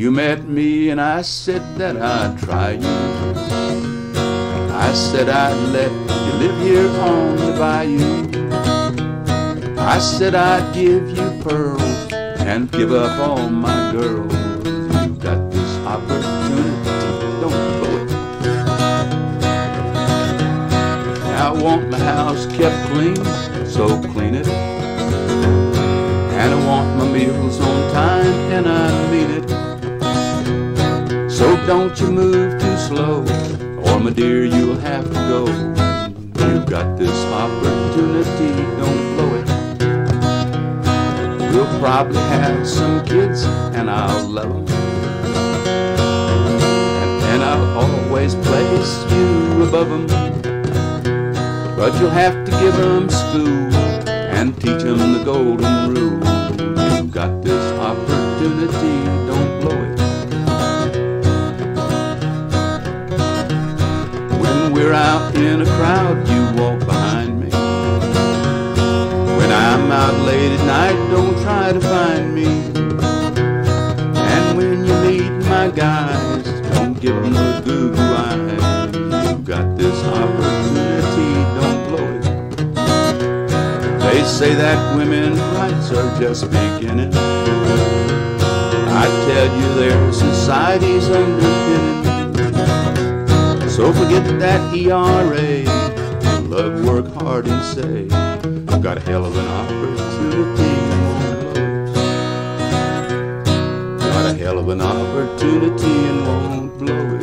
You met me and I said that I'd try you. I said I'd let you live here on the bayou. I said I'd give you pearls and give up all my girls. You got this opportunity, don't blow it. I want my house kept clean, so clean it. And I want my meals on time, and I So don't you move too slow, or my dear, you'll have to go. You've got this opportunity, don't blow it. We'll probably have some kids, and I'll love them. And, and I'll always place you above them. But you'll have to give them school and teach them the golden rule. You've got this opportunity, out in a crowd, you walk behind me. When I'm out late at night, don't try to find me. And when you meet my guys, don't give them the goo eyes. You got this opportunity, don't blow it. They say that women's rights are just beginning. I tell you, their society's underpinning. So forget that ERA. Love, work hard and say, I've got a hell of an opportunity. Got a hell of an opportunity and won't blow it.